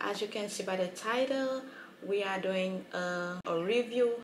as you can see by the title we are doing a, a review.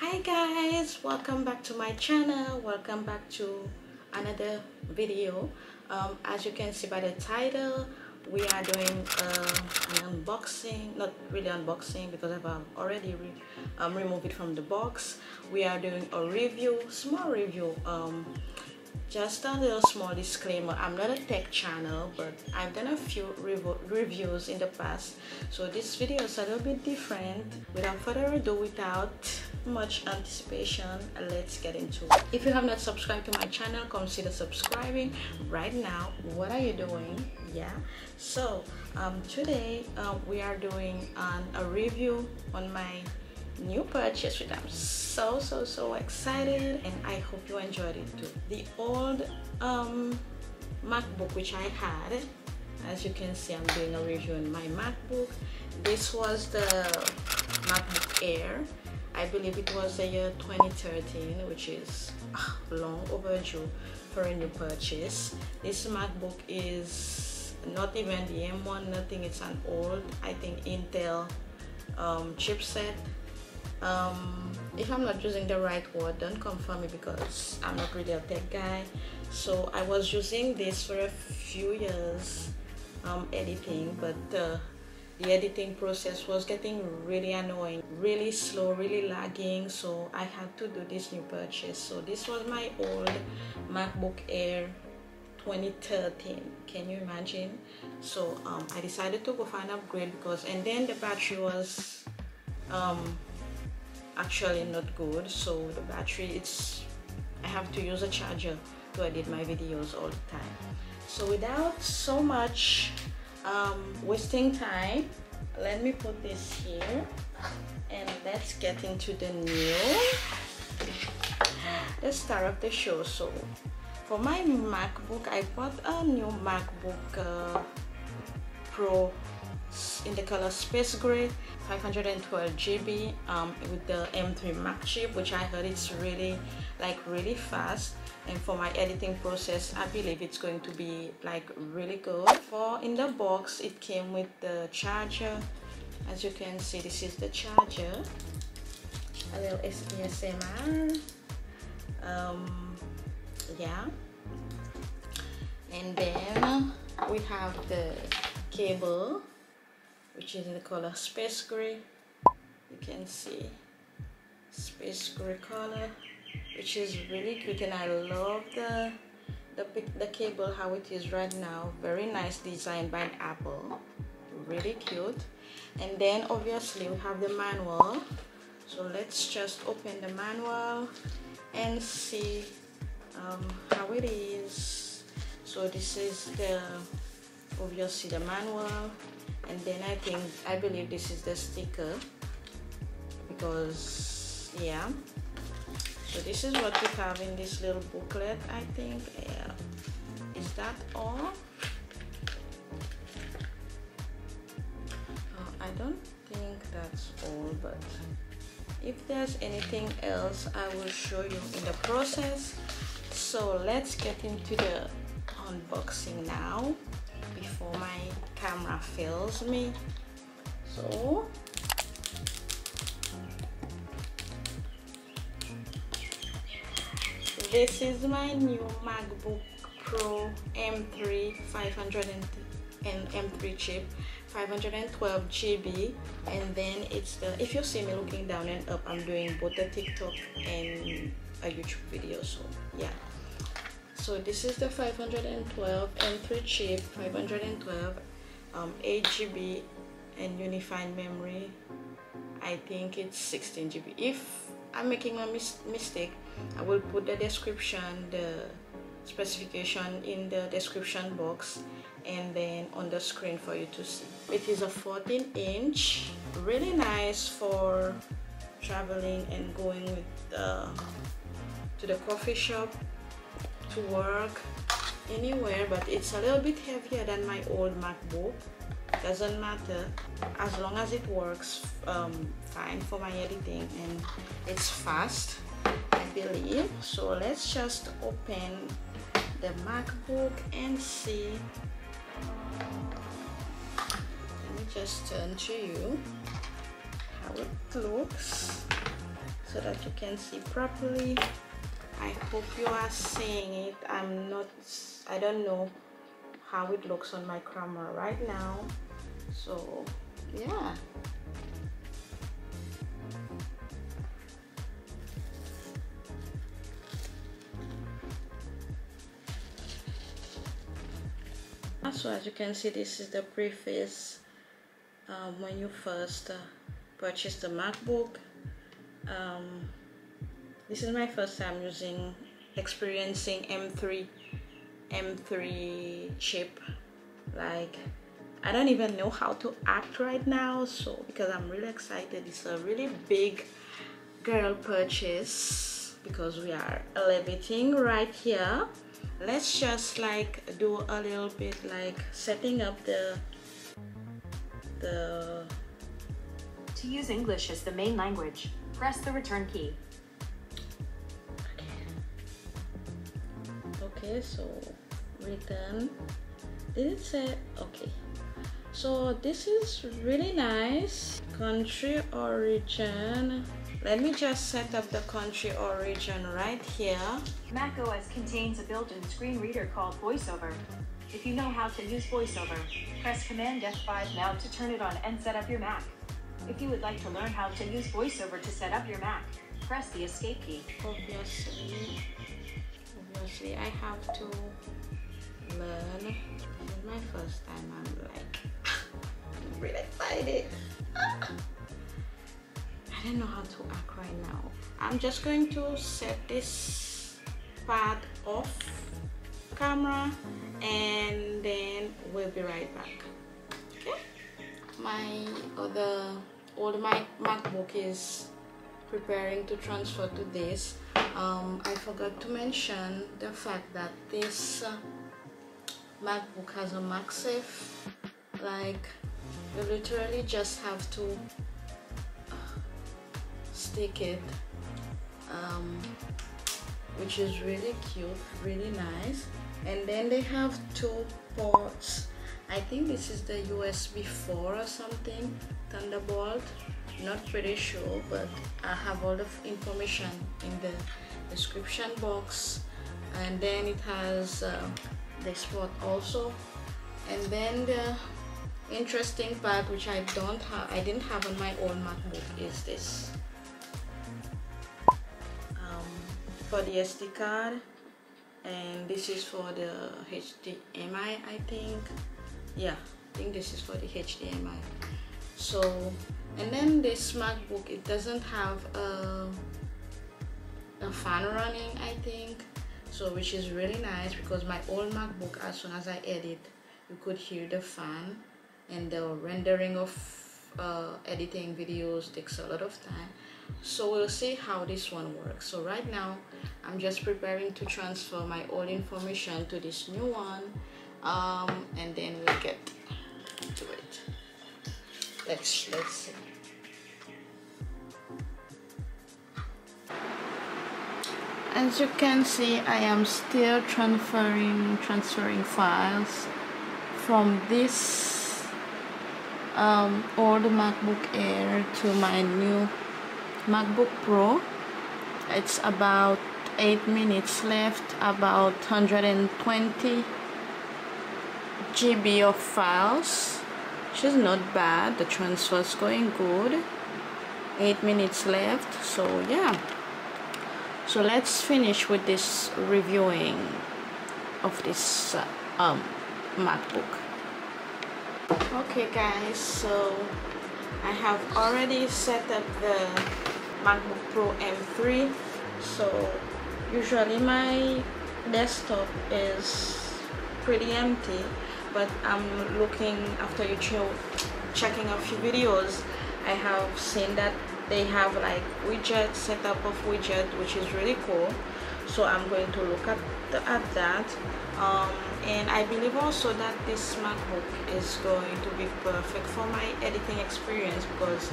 Hi guys welcome back to my channel. Welcome back to another video. Um, as you can see by the title we are doing uh, an unboxing not really unboxing because I've um, already re um, removed it from the box. We are doing a review small review um, just a little small disclaimer i'm not a tech channel but i've done a few rev reviews in the past. So this video is a little bit different. Without further ado without much anticipation let's get into it. If you have not subscribed to my channel consider subscribing right now. What are you doing? Yeah. So um, today um, we are doing a review on my new purchase which I'm so so so excited and I hope you enjoyed it too. The old um, MacBook which I had as you can see I'm doing a review on my MacBook. This was the MacBook Air. I believe it was the year 2013 which is ah, long overdue for a new purchase. This MacBook is not even the M1 nothing it's an old I think Intel um, chipset um, if I'm not using the right word don't confirm me because I'm not really a tech guy. So I was using this for a few years um, editing but uh, the editing process was getting really annoying really slow really lagging. So I had to do this new purchase. So this was my old MacBook Air 2013 can you imagine? So um, I decided to go for an upgrade because and then the battery was um, actually not good so the battery it's I have to use a charger to edit my videos all the time. So without so much um, wasting time let me put this here and let's get into the new. Let's start up the show. So for my MacBook I bought a new MacBook uh, Pro in the color space gray 512 GB um, with the M3 Mac chip which I heard it's really like really fast. And for my editing process I believe it's going to be like really good. For in the box it came with the charger. As you can see this is the charger. A little ASMR um, yeah. And then we have the cable which is in the color space gray. You can see space gray color which is really cute and I love the the, the cable how it is right now. Very nice design by an Apple. Really cute. And then obviously we have the manual. So let's just open the manual and see um, how it is. So this is the obviously the manual and then I think I believe this is the sticker. Because yeah. So this is what we have in this little booklet I think. Yeah. is that all? Uh, I don't think that's all but if there's anything else I will show you in the process. So let's get into the unboxing now camera fails me. So this is my new MacBook Pro M3 500 and M3 chip 512 GB and then it's the if you see me looking down and up I'm doing both a TikTok and a YouTube video so yeah. So this is the 512 M3 chip 512 um, 8 GB and unified memory I think it's 16 GB if I'm making a mis mistake I will put the description the specification in the description box and then on the screen for you to see. It is a 14 inch really nice for traveling and going with uh, to the coffee shop to work anywhere but it's a little bit heavier than my old MacBook. Doesn't matter. As long as it works um, fine for my editing and it's fast I believe. So let's just open the MacBook and see. Let me just turn to you how it looks so that you can see properly I hope you are seeing it. I'm not I don't know how it looks on my camera right now. So yeah. So as you can see this is the preface um, when you first uh, purchase the MacBook. Um, this is my first time using experiencing M3 M3 chip. Like I don't even know how to act right now so because I'm really excited it's a really big girl purchase because we are elevating right here. Let's just like do a little bit like setting up the the to use English as the main language press the return key okay, so return did it say okay. So this is really nice. Country origin. Let me just set up the country origin right here. Mac OS contains a built-in screen reader called VoiceOver. If you know how to use VoiceOver press Command F5 now to turn it on and set up your Mac. If you would like to learn how to use VoiceOver to set up your Mac press the escape key. Obviously obviously I have to learn this is my first time I'm like I'm really excited. I don't know how to act right now. I'm just going to set this part off camera and then we'll be right back. Okay? My other old my MacBook is preparing to transfer to this. Um, I forgot to mention the fact that this uh, MacBook has a MagSafe. Like you literally just have to uh, stick it um, which is really cute really nice. And then they have two ports. I think this is the USB 4 or something Thunderbolt not pretty sure but I have all the information in the description box. And then it has uh, this port also. And then the interesting part which I don't have I didn't have on my own MacBook is this. Um, for the SD card and this is for the HDMI I think. Yeah I think this is for the HDMI so and then this MacBook it doesn't have a, a fan running I think. So which is really nice because my old MacBook as soon as I edit you could hear the fan and the rendering of uh, editing videos takes a lot of time. So we'll see how this one works. So right now I'm just preparing to transfer my old information to this new one um, and then we'll get to it. Let's let's see as you can see I am still transferring transferring files from this um, old MacBook Air to my new MacBook Pro. It's about 8 minutes left about 120 GB of files which is not bad. The transfer is going good. 8 minutes left so yeah so let's finish with this reviewing of this uh, um, MacBook. Okay guys so I have already set up the MacBook Pro M3 so usually my desktop is pretty empty but I'm looking after you checking a few videos. I have seen that they have like widget setup of widget which is really cool. So I'm going to look at, the, at that. Um, and I believe also that this MacBook is going to be perfect for my editing experience because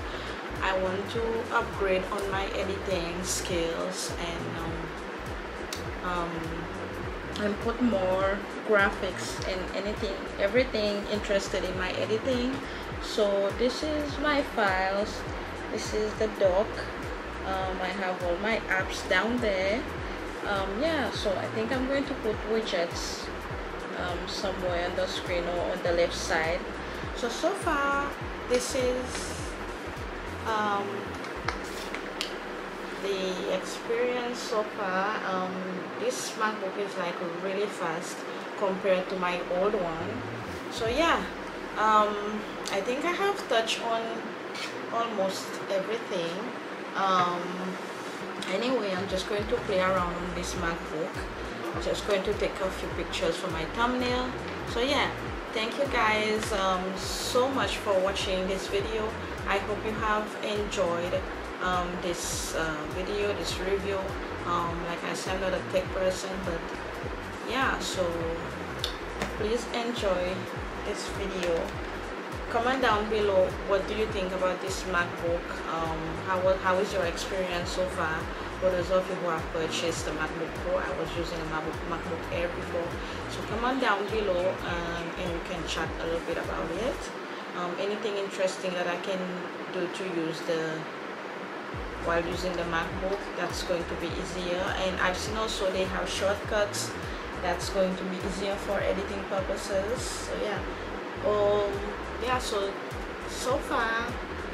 I want to upgrade on my editing skills and um, um, and put more graphics and anything everything interested in my editing. So this is my files this is the dock. Um, I have all my apps down there. Um, yeah so I think I'm going to put widgets um, somewhere on the screen or on the left side. So so far this is um, the experience so far. Um, this MacBook is like really fast compared to my old one. So yeah um, I think I have touched on almost everything. Um, anyway I'm just going to play around on this MacBook. Just going to take a few pictures for my thumbnail. So yeah thank you guys um, so much for watching this video. I hope you have enjoyed um, this uh, video this review. Um, like I said I'm not a tech person but yeah so please enjoy this video comment down below what do you think about this macbook? Um, how, how is your experience so far? For those of you who have purchased the macbook pro? I was using a macbook, macbook air before. So comment down below um, and we can chat a little bit about it. Um, anything interesting that i can do to use the while using the macbook that's going to be easier. And i've seen also they have shortcuts that's going to be easier for editing purposes. So yeah. Um so so far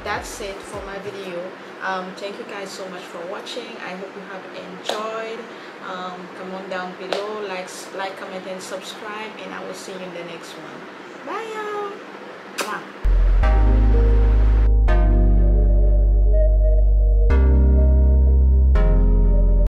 that's it for my video. Um thank you guys so much for watching. I hope you have enjoyed. Um come on down below like like comment and subscribe and i will see you in the next one